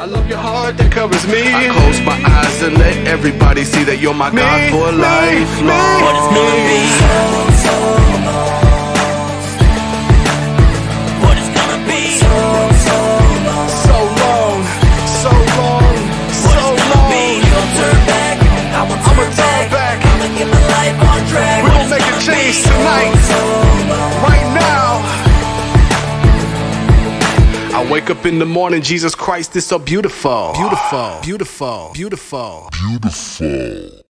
I love your heart that covers me. I close my eyes and let everybody see that you're my Me, God for life. I wake up in the morning, Jesus Christ is so beautiful. Beautiful, beautiful, beautiful. Beautiful.